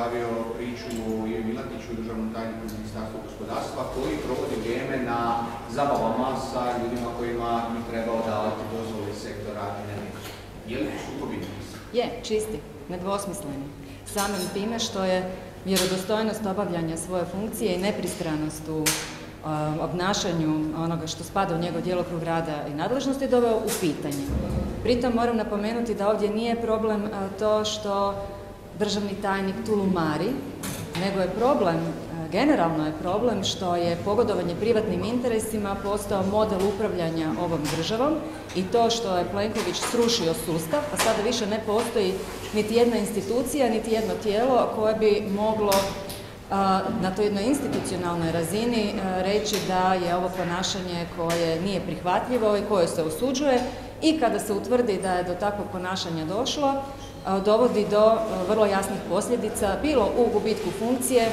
pojavio priču Ivi Milatiću, državnom tajniku Ministarstva gospodarstva, koji provodi vrijeme na zabavama sa ljudima kojima bi trebao davati dozvole iz sektora energije. Je li sukob? Je, čisti, nedvosmisleni. Samim time što je vjerodostojnost obavljanja svoje funkcije i nepristranost u obnašanju onoga što spada u njegov djelokrug rada i nadležnosti doveo u pitanje. Pritom moram napomenuti da ovdje nije problem to što državni tajnik tulumari, nego je problem, generalno je problem što je pogodovanje privatnim interesima postao model upravljanja ovom državom i to što je Plenković srušio sustav, a sada više ne postoji niti jedna institucija, niti jedno tijelo koje bi moglo na toj jednoj institucionalnoj razini reći da je ovo ponašanje koje nije prihvatljivo i koje se osuđuje i kada se utvrdi da je do takvog ponašanja došlo, dovodi do vrlo jasnih posljedica, bilo u gubitku funkcije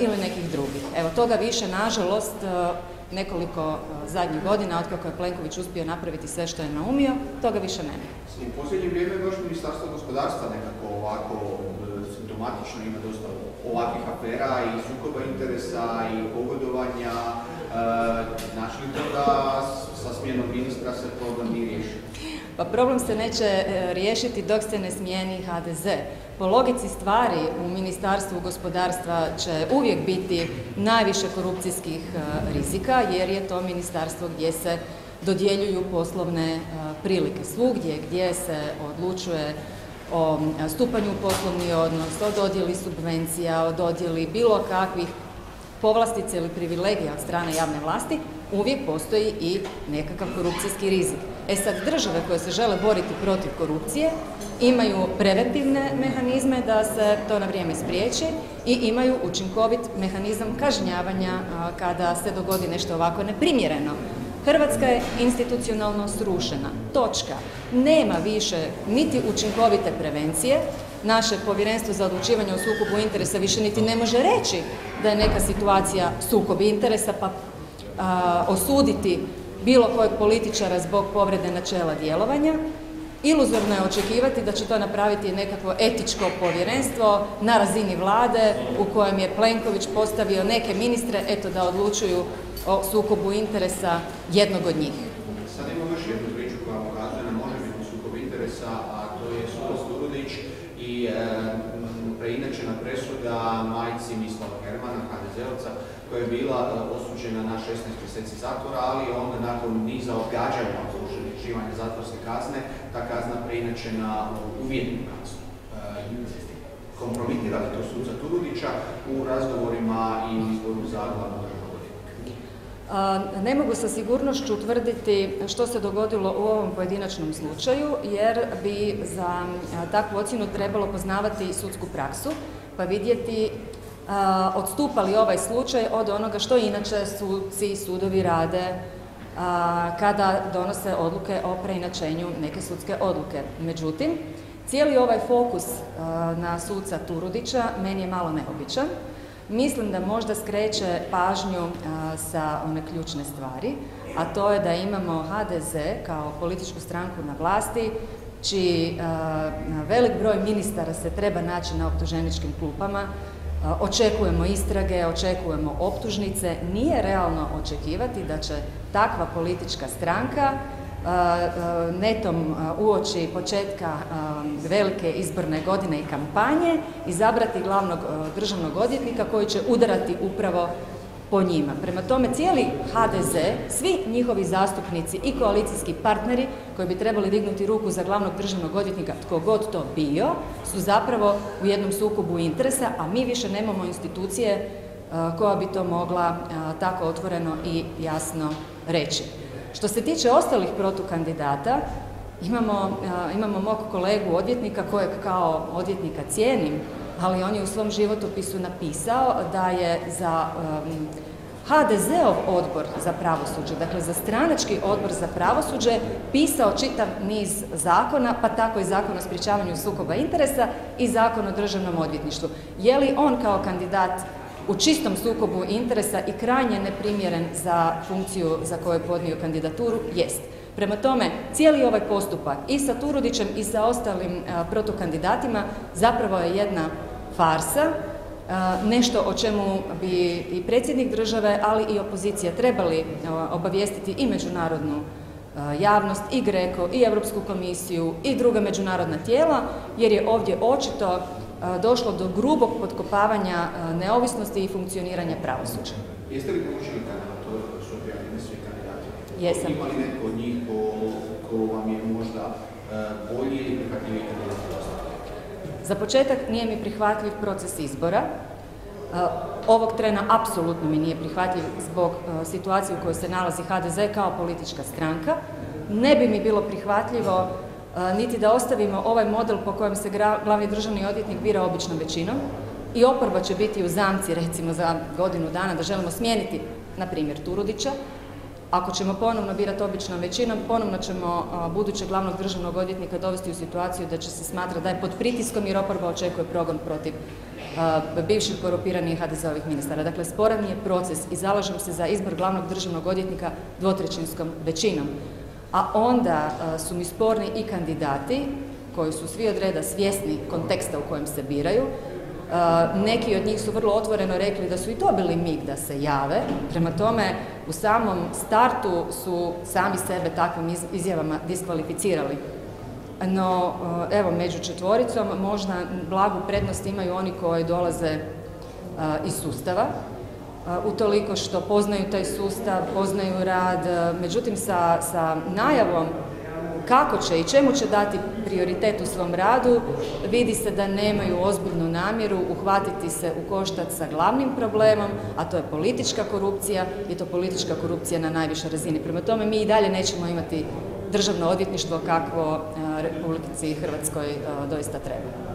ili nekih drugih. Evo, toga više, nažalost, nekoliko zadnjih godina, otkako je Plenković uspio napraviti sve što je naumio, toga više nema. U posljednje vrijeme je baš ministarstvo gospodarstva nekako ovako e, simptomatično ima dosta ovakvih afera i sukoba interesa i pogodovanja. znači li to da sa smjenom ministra se problem nije riješio? Pa problem se neće e, riješiti dok se ne smijeni HDZ. Po logici stvari u Ministarstvu gospodarstva će uvijek biti najviše korupcijskih e, rizika jer je to ministarstvo gdje se dodjeljuju poslovne e, prilike svugdje gdje se odlučuje o stupanju u poslovni odnos, o dodjeli subvencija, o dodjeli bilo kakvih povlastica ili privilegija od strane javne vlasti, uvijek postoji i nekakav korupcijski rizik. E sad, države koje se žele boriti protiv korupcije imaju preventivne mehanizme da se to na vrijeme spriječi i imaju učinkovit mehanizam kažnjavanja kada se dogodi nešto ovako neprimjereno. Hrvatska je institucionalno srušena. Točka. Nema više niti učinkovite prevencije. Naše povjerenstvo za odlučivanje o sukobu interesa više niti ne može reći da je neka situacija sukob interesa pa osuditi bilo kojeg političara zbog povrede načela djelovanja. Iluzorno je očekivati da će to napraviti nekakvo etičko povjerenstvo na razini vlade u kojem je Plenković postavio neke ministre eto da odlučuju o sukobu interesa jednog od njih. Sad imamo još jednu priču koja pokazuje na može biti sukob interesa, a to je Sudac Turudić i e, preinačena presuda majci Mislava Hermana, HDZ-ovca, koja je bila e, osuđena na 16 mjeseci zatvora, ali onda nakon niza odgađanja uživanja zatvorske kazne, ta kazna preinačena u uvjetnu kaznu. E, kompromitira li to suca Turudića u razgovorima i izboru za glavnog ne mogu sa sigurnošću utvrditi što se dogodilo u ovom pojedinačnom slučaju, jer bi za takvu ocjenu trebalo poznavati sudsku praksu, pa vidjeti odstupa li ovaj slučaj od onoga što inače suci i sudovi rade kada donose odluke o preinačenju neke sudske odluke. Međutim, cijeli ovaj fokus na suca Turudića meni je malo neobičan, mislim da možda skreće pažnju sa one ključne stvari, a to je da imamo HDZ kao političku stranku na vlasti, čiji velik broj ministara se treba naći na optuženičkim klupama, očekujemo istrage, očekujemo optužnice, nije realno očekivati da će takva politička stranka netom uoči početka velike izborne godine i kampanje izabrati glavnog državnog odvjetnika koji će udarati upravo po njima. Prema tome cijeli HDZ, svi njihovi zastupnici i koalicijski partneri koji bi trebali dignuti ruku za glavnog državnog odvjetnika, tko god to bio, su zapravo u jednom sukobu interesa, a mi više nemamo institucije koja bi to mogla tako otvoreno i jasno reći. Što se tiče ostalih protukandidata, imamo, imamo mog kolegu odvjetnika kojeg kao odvjetnika cijenim, ali on je u svom životopisu napisao da je za um, HDZ-ov odbor za pravosuđe, dakle za stranački odbor za pravosuđe, pisao čitav niz zakona, pa tako i zakon o sprječavanju sukoba interesa i zakon o državnom odvjetništvu. Je li on kao kandidat u čistom sukobu interesa i krajnje neprimjeren za funkciju za koju je podnio kandidaturu, jest. Prema tome, cijeli ovaj postupak i sa Turudićem i sa ostalim protukandidatima zapravo je jedna farsa, nešto o čemu bi i predsjednik države, ali i opozicija trebali obavijestiti i međunarodnu javnost, i Greko, i Europsku komisiju, i druga međunarodna tijela, jer je ovdje očito došlo do grubog potkopavanja neovisnosti i funkcioniranja pravosuđa. Jeste li su objavljeni svi kandidati? Jesam. Ima li netko od njih ko, ko vam je možda bolji ili? Za početak nije mi prihvatljiv proces izbora. Ovog trena apsolutno mi nije prihvatljiv zbog situacije u kojoj se nalazi HDZ kao politička stranka. Ne bi mi bilo prihvatljivo niti da ostavimo ovaj model po kojem se glavni državni odvjetnik bira običnom većinom i oporba će biti u zamci recimo za godinu dana da želimo smijeniti na primjer Turudića. Ako ćemo ponovno birati običnom većinom, ponovno ćemo budućeg glavnog državnog odvjetnika dovesti u situaciju da će se smatrati da je pod pritiskom jer oporba očekuje progon protiv bivših korupiranih HDZ-ovih ministara. Dakle, sporan je proces i zalažem se za izbor glavnog državnog odvjetnika dvotrećinskom većinom. A onda su mi sporni i kandidati koji su svi od reda svjesni konteksta u kojem se biraju, neki od njih su vrlo otvoreno rekli da su i dobili mig da se jave, prema tome u samom startu su sami sebe takvim izjavama diskvalificirali. No, evo, među četvoricom možda blagu prednost imaju oni koji dolaze iz sustava, utoliko što poznaju taj sustav, poznaju rad, međutim sa, sa najavom kako će i čemu će dati prioritet u svom radu, vidi se da nemaju ozbiljnu namjeru uhvatiti se u koštac sa glavnim problemom, a to je politička korupcija i to politička korupcija na najvišoj razini. Prema tome mi i dalje nećemo imati državno odvjetništvo kakvo Republici Hrvatskoj doista treba.